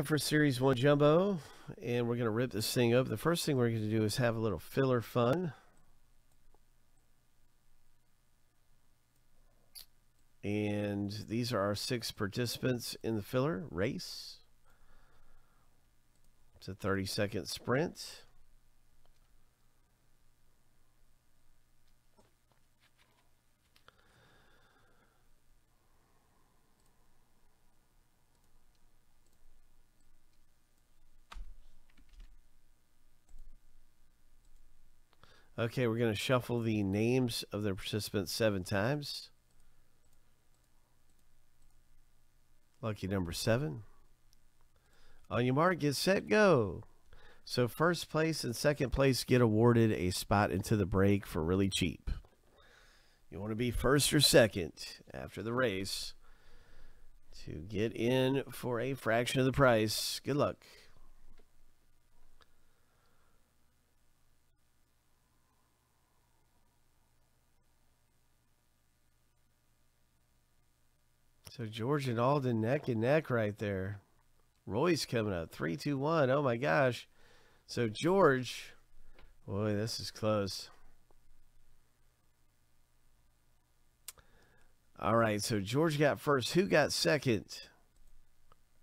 for Series 1 Jumbo, and we're going to rip this thing up. The first thing we're going to do is have a little filler fun. And these are our six participants in the filler race. It's a 30 second sprint. Okay, we're going to shuffle the names of the participants seven times. Lucky number seven. On your mark, get set, go. So first place and second place get awarded a spot into the break for really cheap. You want to be first or second after the race to get in for a fraction of the price. Good luck. So George and Alden neck and neck right there. Roy's coming up. Three, two, one. Oh my gosh. So George, boy, this is close. All right, so George got first. Who got second?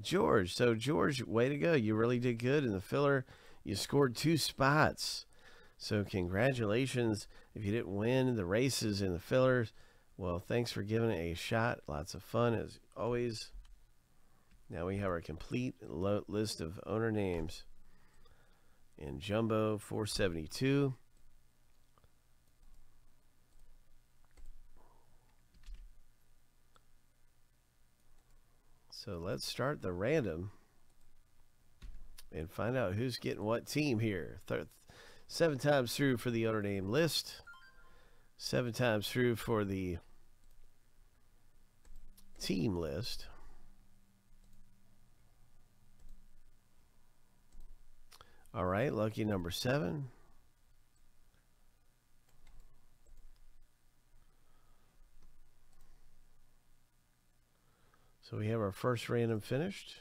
George. So George, way to go. You really did good in the filler. You scored two spots. So congratulations. If you didn't win the races in the fillers, well, thanks for giving it a shot. Lots of fun as always. Now we have our complete list of owner names in Jumbo 472. So let's start the random and find out who's getting what team here. Th seven times through for the owner name list seven times through for the team list. All right, lucky number seven. So we have our first random finished.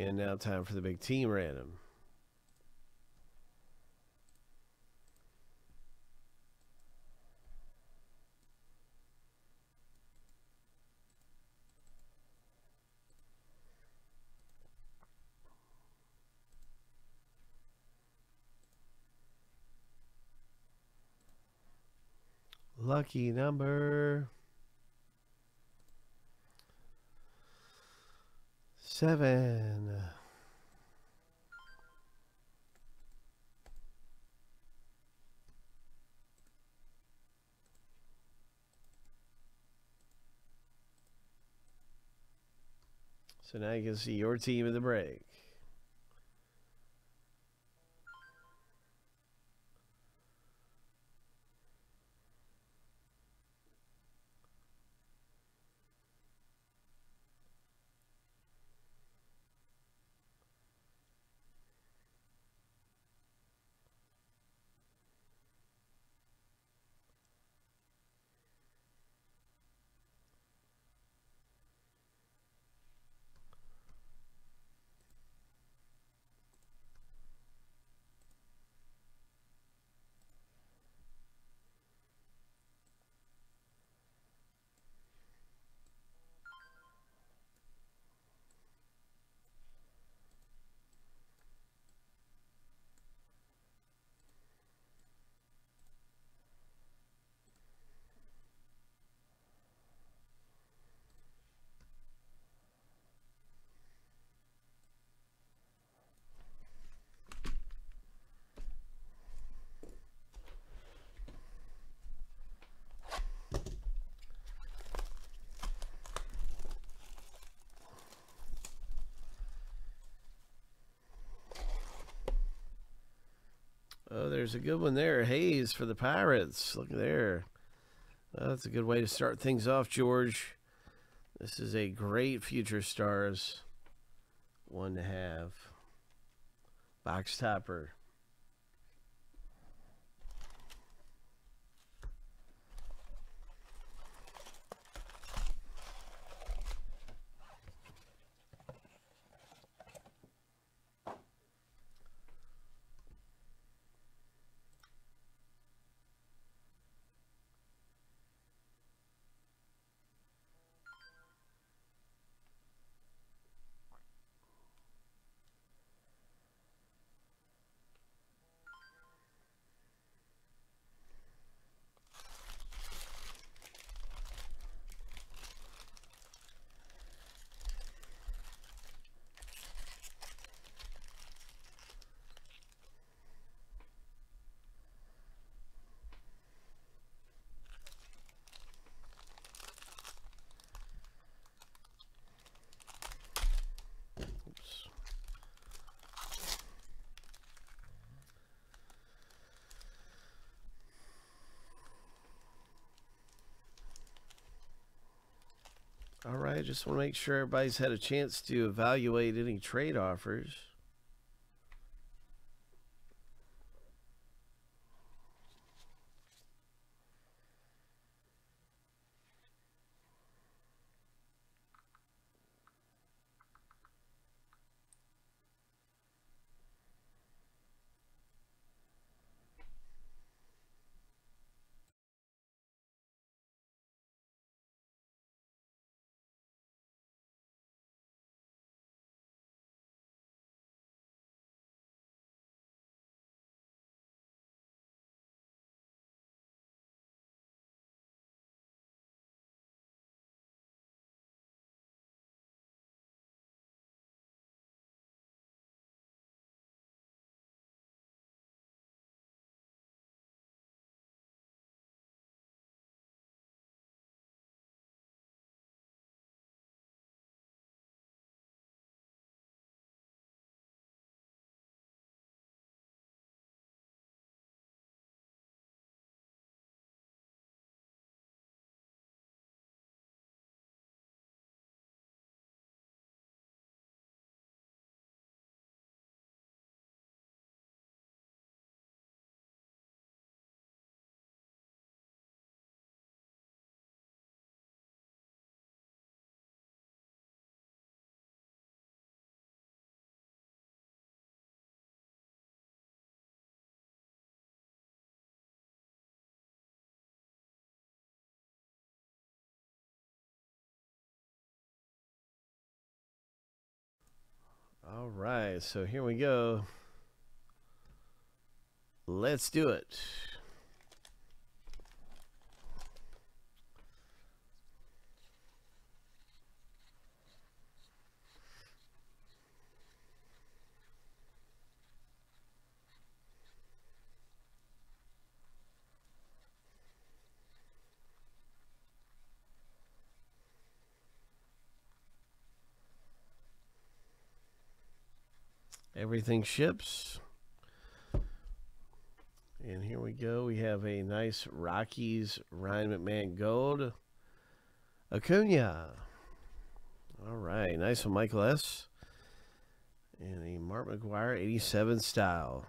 And now time for the big team random. Lucky number seven. So now you can see your team in the break. There's a good one there. Hayes for the Pirates. Look there. that's a good way to start things off, George. This is a great Future Stars one to have. Box topper. All right, just want to make sure everybody's had a chance to evaluate any trade offers. All right, so here we go. Let's do it. Everything ships. And here we go. We have a nice Rockies Ryan McMahon Gold. Acuna. All right. Nice one, Michael S. And a Mark McGwire 87 style.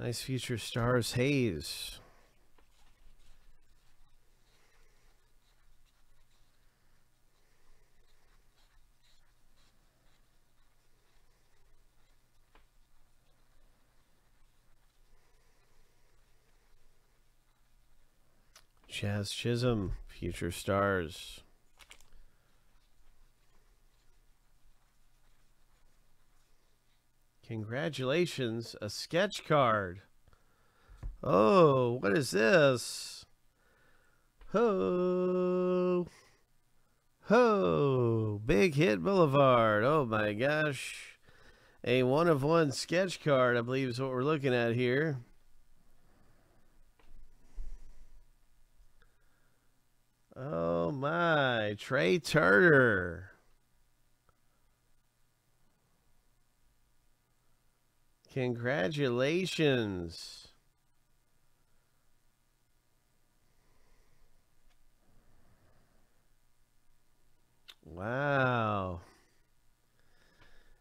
Nice future stars Hayes. Jazz Chisholm, Future Stars. Congratulations, a sketch card. Oh, what is this? Ho! Ho! Big Hit Boulevard. Oh my gosh. A one of one sketch card, I believe is what we're looking at here. Oh my, Trea Turner. Congratulations. Wow.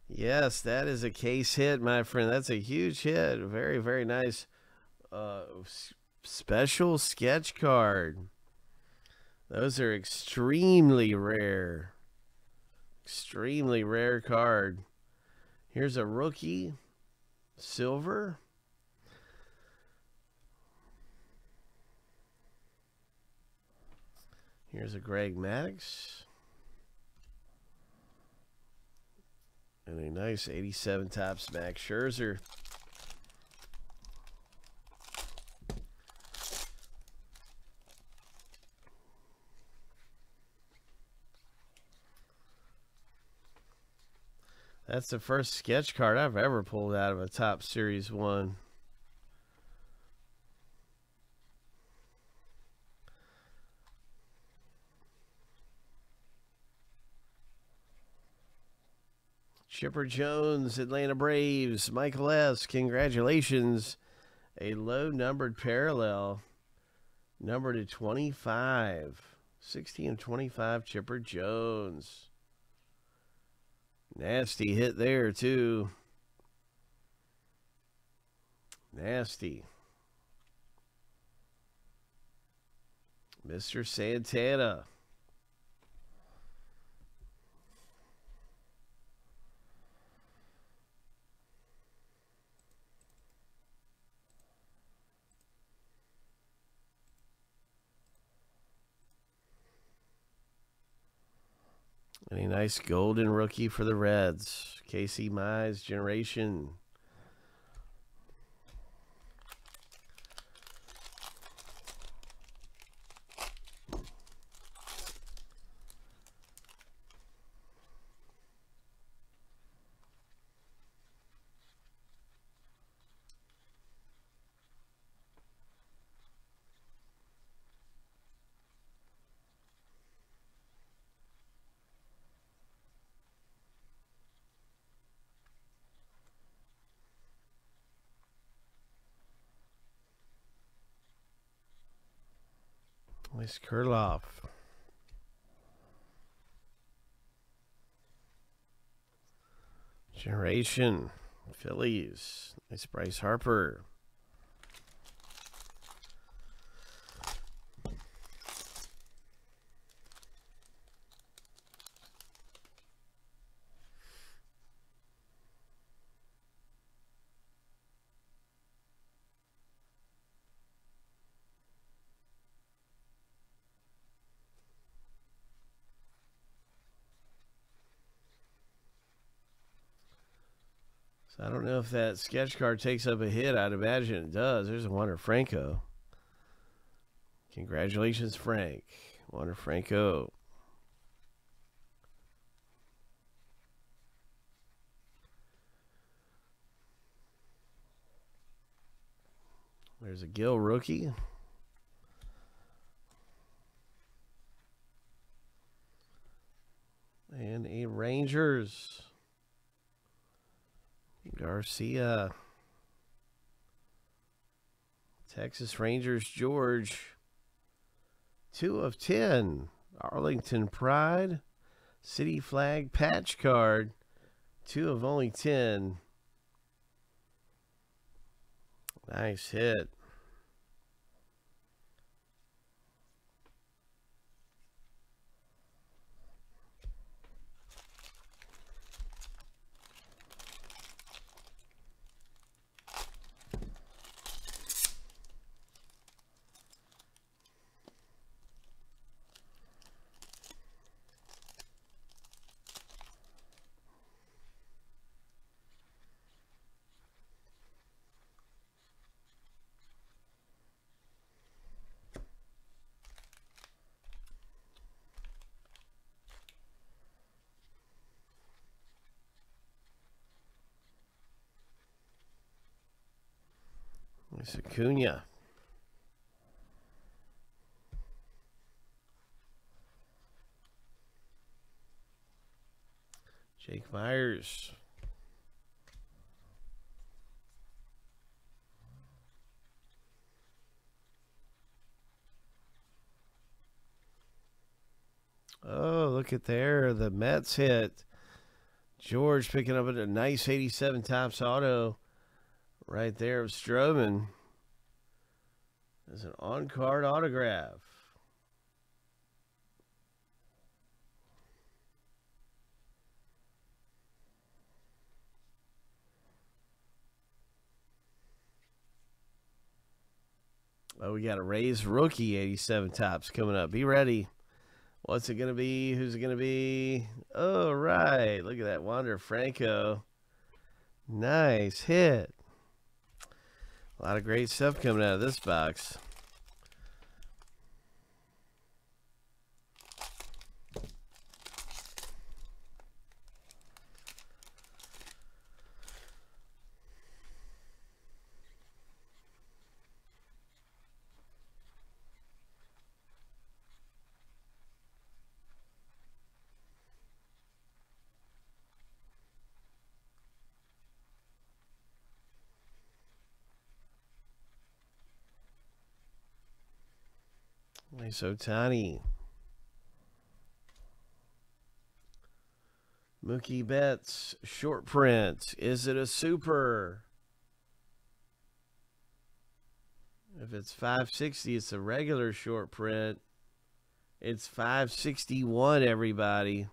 Yes, that is a case hit, my friend. That's a huge hit. Very, very nice uh, special sketch card. Those are extremely rare. Extremely rare card. Here's a rookie. Silver. Here's a Greg Maddux. And a nice 87 Topps Max Scherzer. That's the first sketch card I've ever pulled out of a Topps Series 1. Chipper Jones, Atlanta Braves, Michael S. Congratulations. A low numbered parallel, number to 25. 16 of 25, Chipper Jones. Nasty hit there, too. Nasty. Mr. Santana. Any nice golden rookie for the Reds. Casey Mize generation. Nice Kirilloff. Generation. Phillies. Nice Bryce Harper. So I don't know if that sketch card takes up a hit. I'd imagine it does. There's a Wander Franco. Congratulations, Frank. Wander Franco. There's a Gil rookie. And a Rangers. Garcia. Texas Rangers, George. Two of ten. Arlington Pride. City Flag Patch Card. Two of only ten. Nice hit. It's Acuna. Jake Meyers. Oh, look at there. The Mets hit. George picking up a nice 87 Topps auto right there of Stroman. As an on card autograph. Oh, we got a Rays rookie 87 Topps coming up. Be ready. What's it going to be? Who's it going to be? Oh, right. Look at that. Wander Franco. Nice hit. A lot of great stuff coming out of this box. Nice Ohtani. Mookie Betts, short print. Is it a super? If it's 560, it's a regular short print. It's 561, everybody.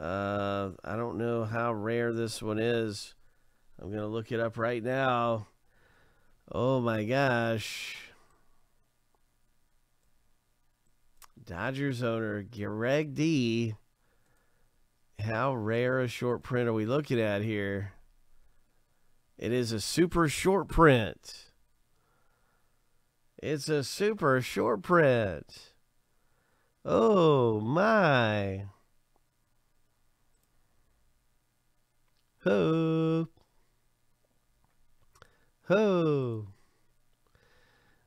Uh, I don't know how rare this one is. I'm going to look it up right now. Oh my gosh. Dodgers owner Greg D. How rare a short print are we looking at here? It is a super short print. It's a super short print. Oh my. Ho. Ho.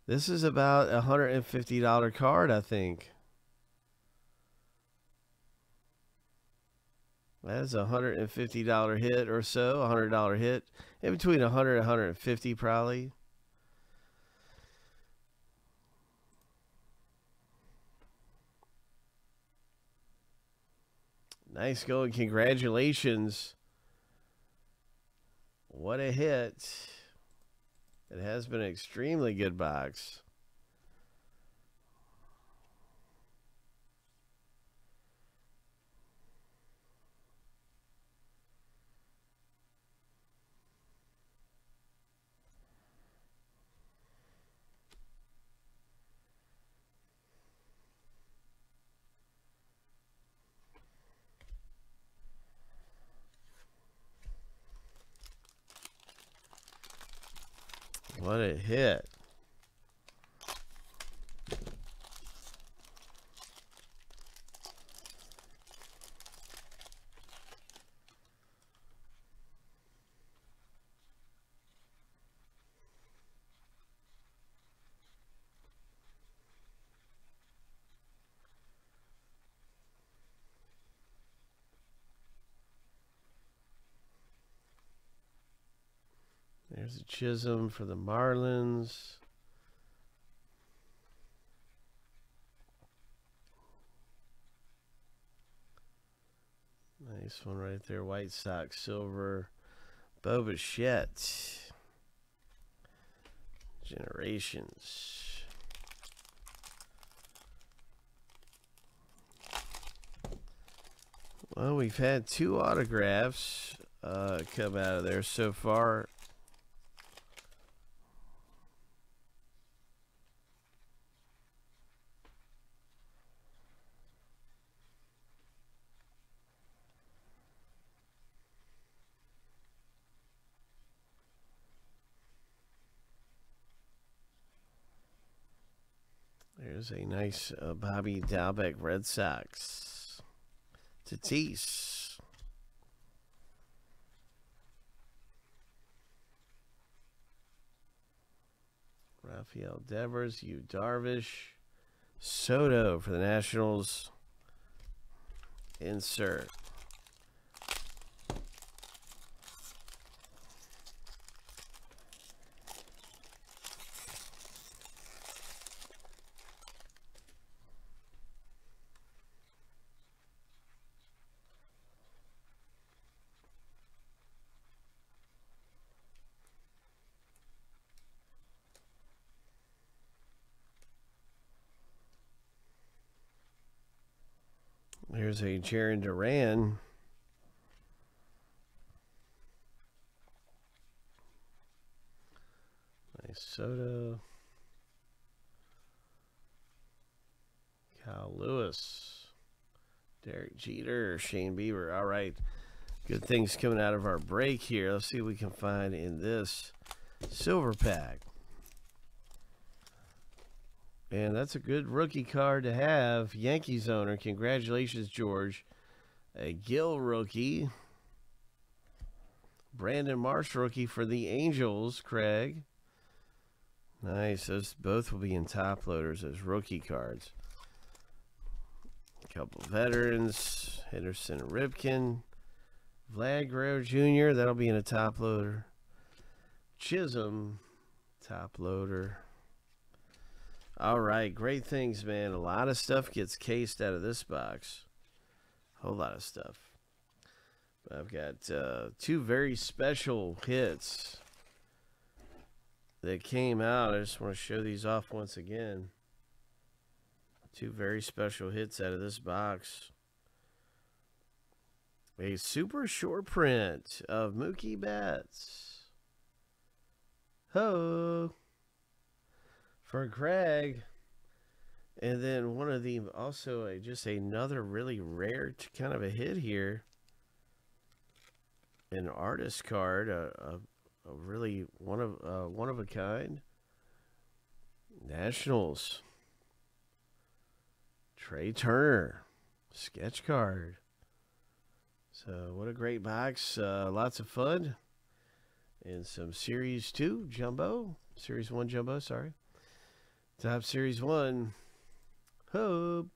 This is about a $150 card, I think. That's a hundred and fifty dollar hit or so, a hundred dollar hit, in between a hundred and hundred and fifty probably. Nice going, congratulations. What a hit. It has been an extremely good box. What a hit. Chisholm for the Marlins. Nice one right there. White Sox silver. Bo Bichette. Generations. Well, we've had two autographs uh, come out of there so far. There's a nice uh, Bobby Dalbec Red Sox. Tatis. Rafael Devers, Yu Darvish. Soto for the Nationals. insert. There's a Jarren Duran. Nice Soto. Kyle Lewis. Derek Jeter. Shane Bieber. All right. Good things coming out of our break here. Let's see what we can find in this silver pack. And that's a good rookie card to have. Yankees owner. Congratulations, George. A Gil rookie. Brandon Marsh rookie for the Angels, Craig. Nice. Those both will be in top loaders as rookie cards. A couple veterans. Henderson Ripken. Vlad Guerrero Jr. That'll be in a top loader. Chisholm, top loader. All right, great things, man. A lot of stuff gets cased out of this box. A whole lot of stuff. I've got uh, two very special hits that came out. I just want to show these off once again. Two very special hits out of this box. A super short print of Mookie Betts. Ho! For Greg. And then one of the also a, just another really rare kind of a hit here. An artist card, a, a, a really one of uh, one of a kind. Nationals. Trea Turner, sketch card. So what a great box! Uh, lots of fun, and some Series Two Jumbo, Series One Jumbo. Sorry. Topps Series 1. Hope.